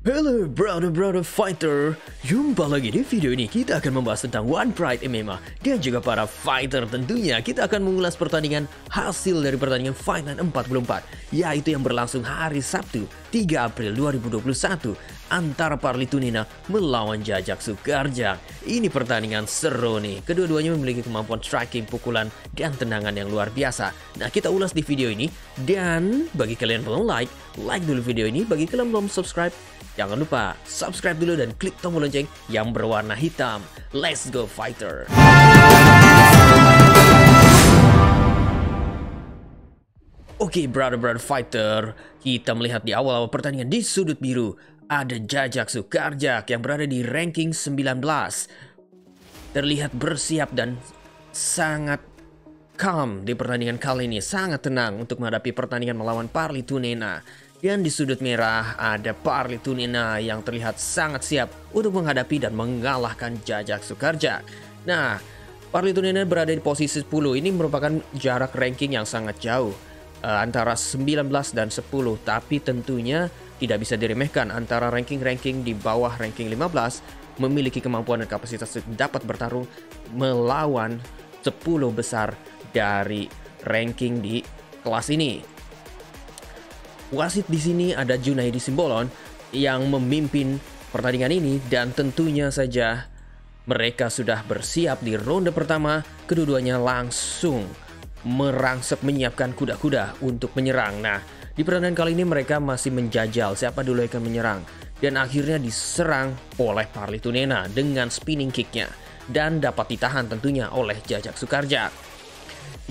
Hello brother-brother fighter. Jumpa lagi di video ini. Kita akan membahas tentang One Pride MMA Dan juga para fighter tentunya. Kita akan mengulas pertandingan hasil dari pertandingan Night 44 Yaitu yang berlangsung hari Sabtu 3 April 2021 Antara Parli Tunina melawan Jajak Sukarja. Ini pertandingan seru nih. Kedua-duanya memiliki kemampuan striking, pukulan, dan tendangan yang luar biasa. Nah kita ulas di video ini. Dan bagi kalian belum like Like dulu video ini. Bagi kalian belum subscribe Jangan lupa subscribe dulu dan klik tombol lonceng yang berwarna hitam. Let's go fighter! Oke, okay, brother-brother fighter, kita melihat di awal-awal pertandingan di sudut biru ada Jajak Sukarjak yang berada di ranking 19. Terlihat bersiap dan sangat calm di pertandingan kali ini, sangat tenang untuk menghadapi pertandingan melawan Parli Tunena. Dan di sudut merah ada Parli Tunina yang terlihat sangat siap untuk menghadapi dan mengalahkan Jajak Sukarja. Nah, Parli Tunina berada di posisi 10. Ini merupakan jarak ranking yang sangat jauh uh, antara 19 dan 10, tapi tentunya tidak bisa diremehkan antara ranking-ranking di bawah ranking 15 memiliki kemampuan dan kapasitas dapat bertarung melawan 10 besar dari ranking di kelas ini. Wasit di sini ada Junaidi Simbolon yang memimpin pertandingan ini dan tentunya saja mereka sudah bersiap di ronde pertama. Kedua-duanya langsung merangsek menyiapkan kuda-kuda untuk menyerang. Nah, di pertandingan kali ini mereka masih menjajal siapa dulu yang akan menyerang. Dan akhirnya diserang oleh Parli Tunena dengan spinning kicknya. Dan dapat ditahan tentunya oleh Jajak Sukarja.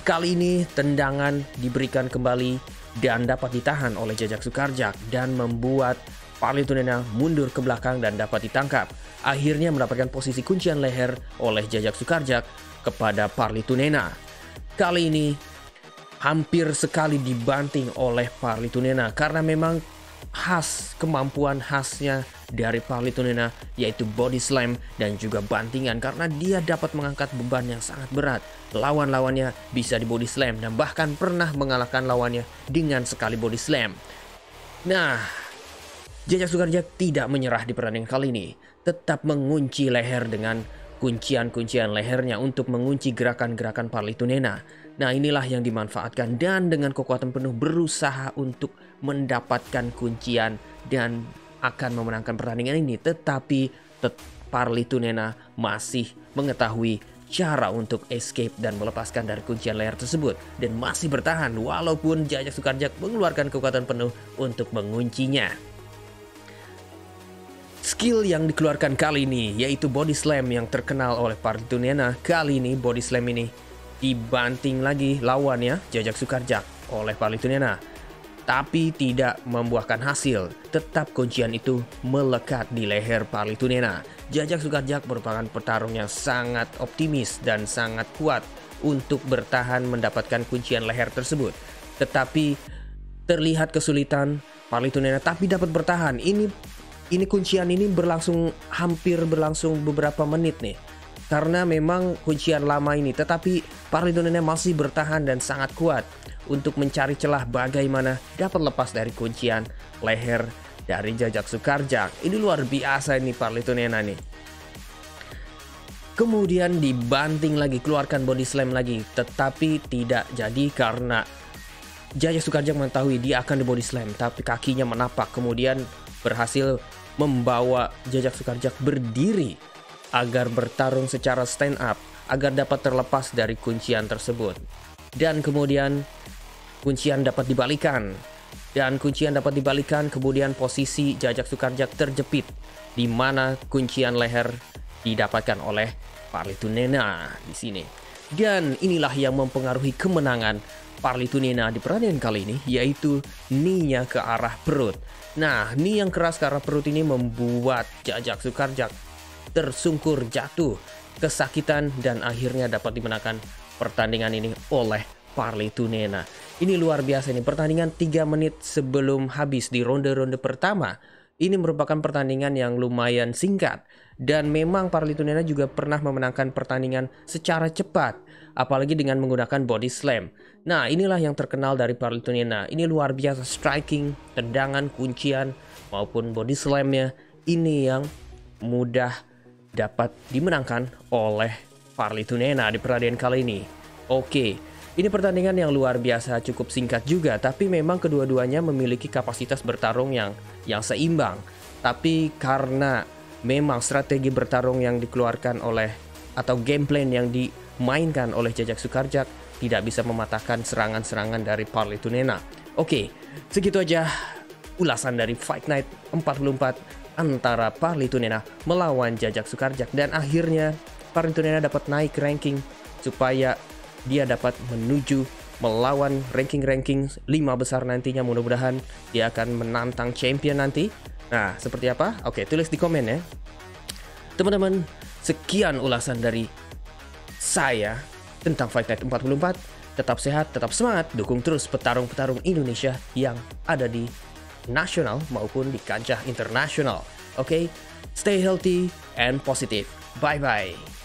Kali ini tendangan diberikan kembali dan dapat ditahan oleh Jajak Sukarjak dan membuat Parli Tunena mundur ke belakang dan dapat ditangkap. Akhirnya mendapatkan posisi kuncian leher oleh Jajak Sukarjak kepada Parli Tunena. Kali ini hampir sekali dibanting oleh Parli Tunena karena memang khas kemampuan khasnya dari Parli Tunena yaitu body slam dan juga bantingan karena dia dapat mengangkat beban yang sangat berat. Lawan-lawannya bisa di body slam dan bahkan pernah mengalahkan lawannya dengan sekali body slam. Nah, Jajak Sukarja tidak menyerah di pertandingan kali ini, tetap mengunci leher dengan kuncian-kuncian lehernya untuk mengunci gerakan-gerakan Parli Tunena. Nah inilah yang dimanfaatkan dan dengan kekuatan penuh berusaha untuk mendapatkan kuncian dan akan memenangkan pertandingan ini. Tetapi tet Parli Tunena masih mengetahui cara untuk escape dan melepaskan dari kuncian leher tersebut dan masih bertahan walaupun Jajak Sukarjak mengeluarkan kekuatan penuh untuk menguncinya. Skill yang dikeluarkan kali ini yaitu body slam yang terkenal oleh Parli Tunena. Kali ini body slam ini dibanting lagi lawannya Jajak Sukarjak oleh Palitunena. Tapi tidak membuahkan hasil, tetap kuncian itu melekat di leher Palitunena. Jajak Sukarjak merupakan petarung yang sangat optimis dan sangat kuat untuk bertahan mendapatkan kuncian leher tersebut. Tetapi terlihat kesulitan Palitunena tapi dapat bertahan. Ini ini kuncian ini berlangsung hampir berlangsung beberapa menit nih karena memang kuncian lama ini tetapi Parli Indonesia masih bertahan dan sangat kuat untuk mencari celah bagaimana dapat lepas dari kuncian leher dari Jajak Sukarjak. Ini luar biasa ini Parli Tunena nih. Kemudian dibanting lagi, keluarkan body slam lagi, tetapi tidak jadi karena Jajak Sukarjak mengetahui dia akan di body slam, tapi kakinya menapak, kemudian berhasil membawa Jajak Sukarjak berdiri agar bertarung secara stand up agar dapat terlepas dari kuncian tersebut. Dan kemudian kuncian dapat dibalikan. Dan kuncian dapat dibalikan kemudian posisi Jajak Sukarjak terjepit di mana kuncian leher didapatkan oleh Parlitunena di sini. Dan inilah yang mempengaruhi kemenangan Parlitunena di pertandingan kali ini yaitu knee-nya ke arah perut. Nah, knee yang keras ke arah perut ini membuat Jajak Sukarjak tersungkur jatuh, kesakitan dan akhirnya dapat dimenangkan pertandingan ini oleh Parley Tunena. Ini luar biasa ini pertandingan 3 menit sebelum habis di ronde-ronde pertama. Ini merupakan pertandingan yang lumayan singkat dan memang Parley Tunena juga pernah memenangkan pertandingan secara cepat apalagi dengan menggunakan body slam. Nah, inilah yang terkenal dari Parley Tunena. Ini luar biasa striking, tendangan, kuncian maupun body slamnya ini yang mudah dapat dimenangkan oleh Farli Tunena di pertandingan kali ini. Oke, ini pertandingan yang luar biasa cukup singkat juga, tapi memang kedua-duanya memiliki kapasitas bertarung yang yang seimbang. Tapi karena memang strategi bertarung yang dikeluarkan oleh atau game plan yang dimainkan oleh Jajak Sukarjak tidak bisa mematahkan serangan-serangan dari Parli Tunena. Oke, segitu aja ulasan dari Fight Night 44 antara Parli Tunena melawan Jajak Sukarjak dan akhirnya Parli Tunena dapat naik ranking supaya dia dapat menuju melawan ranking-ranking 5 besar nantinya mudah-mudahan dia akan menantang champion nanti. Nah, seperti apa? Oke, tulis di komen ya. Teman-teman, sekian ulasan dari saya tentang Fight Night 44. Tetap sehat, tetap semangat, dukung terus petarung-petarung Indonesia yang ada di nasional maupun di kancah internasional. Oke, stay healthy and positive. Bye-bye.